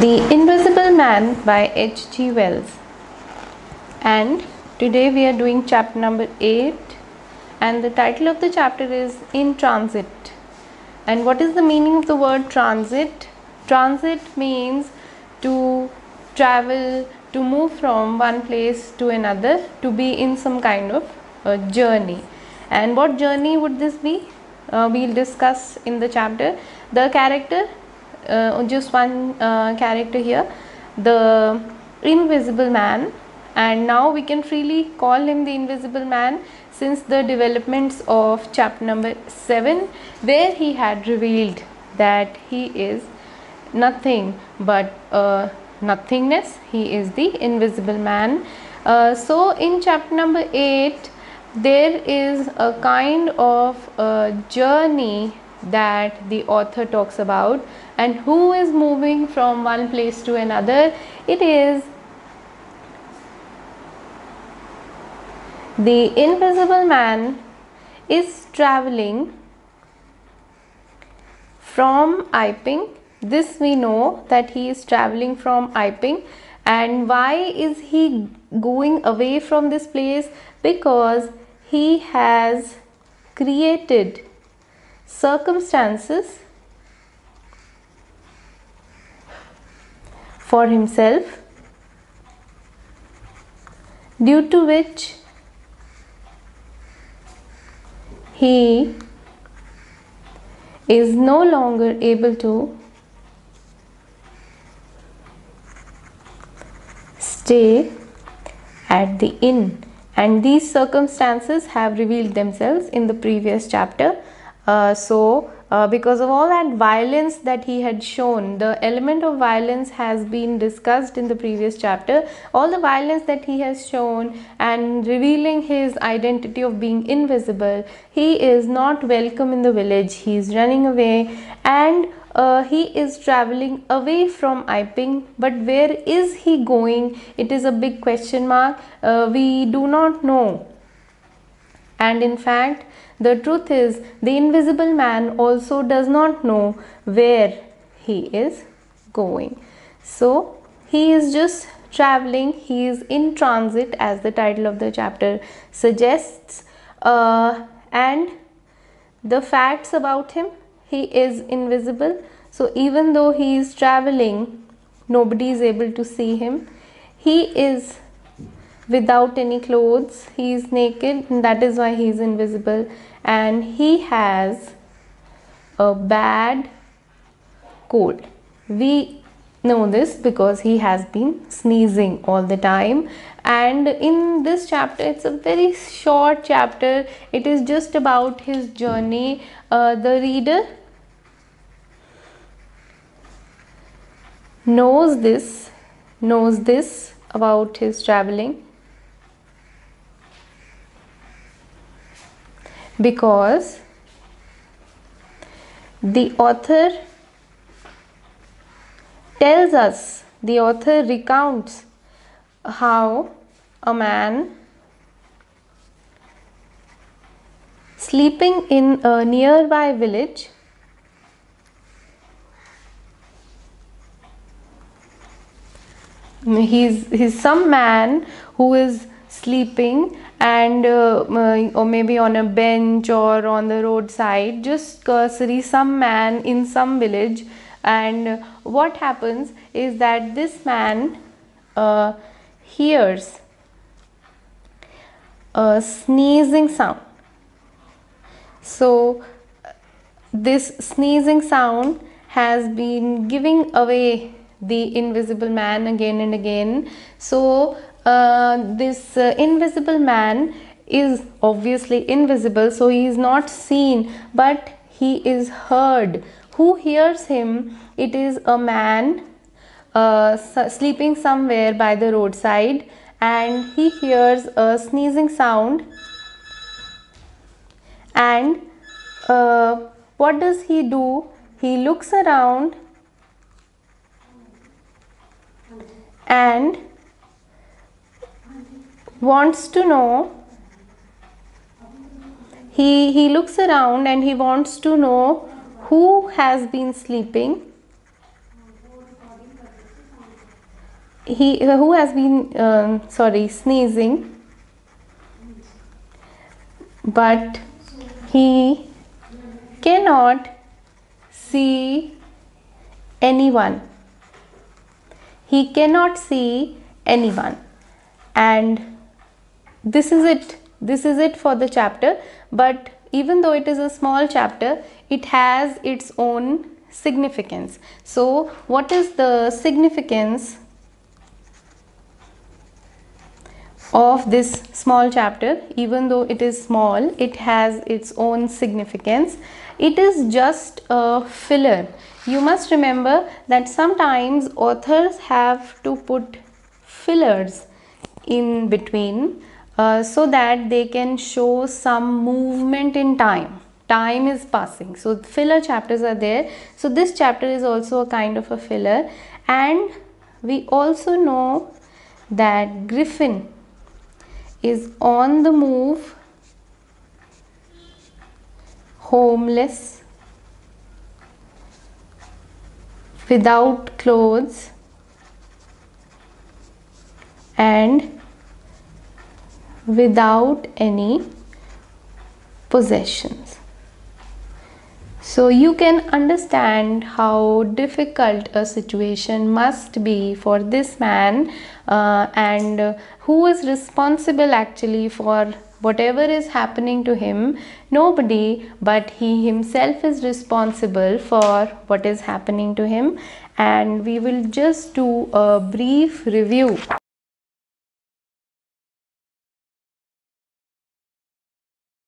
The Invisible Man by H.G. Wells. And today we are doing chapter number 8 and the title of the chapter is In Transit. And what is the meaning of the word transit? Transit means to travel, to move from one place to another, to be in some kind of a journey. And what journey would this be? Uh, we'll discuss in the chapter. The character just one uh, character here the invisible man. And now we can freely call him the invisible man since the developments of chapter number 7 where he had revealed that he is nothing but uh, nothingness. He is the invisible man. Uh, so in chapter number 8 there is a kind of a journey that the author talks about and who is moving from one place to another it is the invisible man is traveling from Iping. This we know that he is traveling from Iping. And why is he going away from this place? Because he has created circumstances for himself due to which he is no longer able to stay at the inn. And these circumstances have revealed themselves in the previous chapter so uh, because of all that violence that he had shown the element of violence has been discussed in the previous chapter. All the violence that he has shown and revealing his identity of being invisible he is not welcome in the village. He is running away and uh, he is traveling away from Iping but where is he going? It is a big question mark. Uh, we do not know and in fact the truth is, the invisible man also does not know where he is going. So, he is just traveling, he is in transit, as the title of the chapter suggests, uh, and the facts about him he is invisible. So, even though he is traveling, nobody is able to see him. He is without any clothes. He is naked and that is why he is invisible. And he has a bad cold. We know this because he has been sneezing all the time. And in this chapter it's a very short chapter. It is just about his journey. Uh, the reader knows this knows this about his traveling because the author tells us, the author recounts how a man sleeping in a nearby village he's he's some man who is sleeping and uh, or maybe on a bench or on the roadside just cursory some man in some village. And what happens is that this man uh, hears a sneezing sound. So this sneezing sound has been giving away the invisible man again and again. So uh, this uh, invisible man is obviously invisible so he is not seen but he is heard. Who hears him? It is a man uh, sleeping somewhere by the roadside and he hears a sneezing sound. And uh, what does he do? He looks around and wants to know. He he looks around and he wants to know who has been sleeping. He who has been um, sorry sneezing. But he cannot see anyone. He cannot see anyone. And this is it this is it for the chapter. But even though it is a small chapter it has its own significance. So what is the significance of this small chapter? Even though it is small it has its own significance. It is just a filler. You must remember that sometimes authors have to put fillers in between uh, so that they can show some movement in time. Time is passing. So filler chapters are there. So this chapter is also a kind of a filler. And we also know that griffin is on the move homeless without clothes and without any possessions. So you can understand how difficult a situation must be for this man uh, and who is responsible actually for whatever is happening to him. Nobody but he himself is responsible for what is happening to him and we will just do a brief review